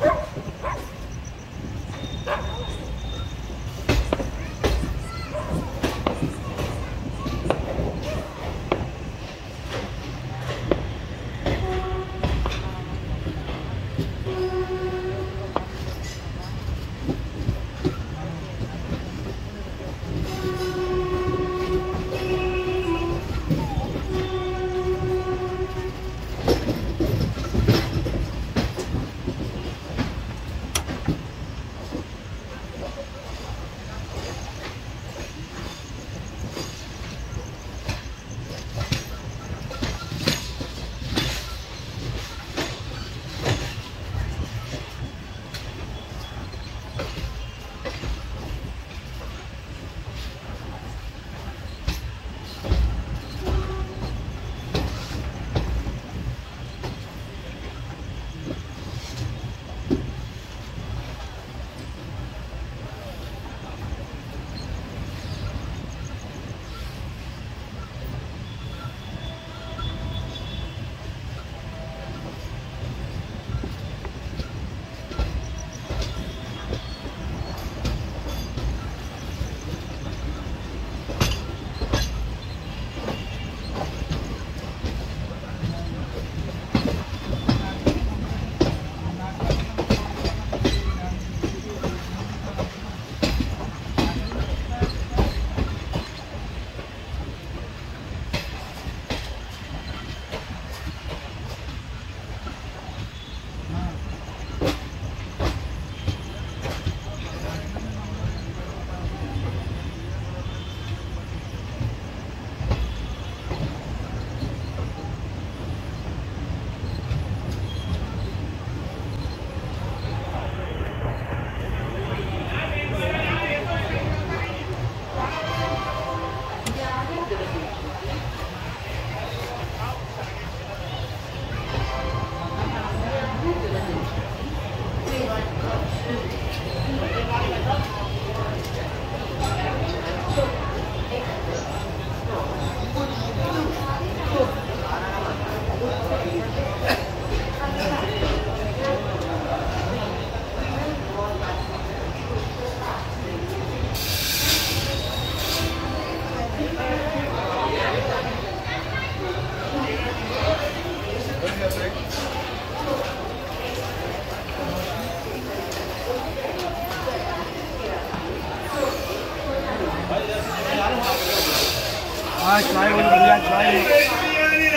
Ha Ah, try one, yeah, try.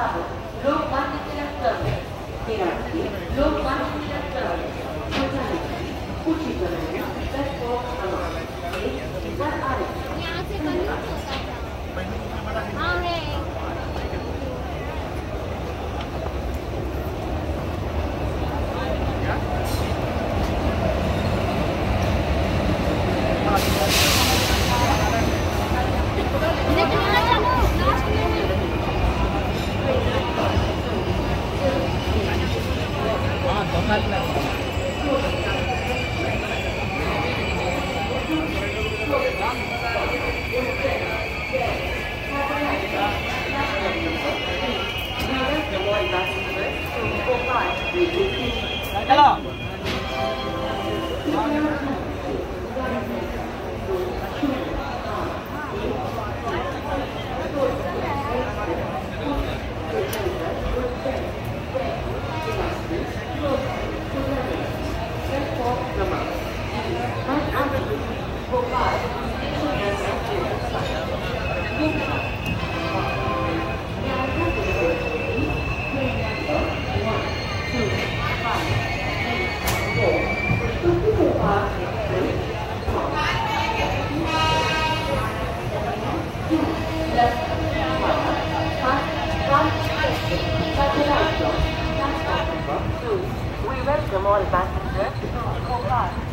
Gustavo. hello Thank you. We welcome all passengers to Kopat.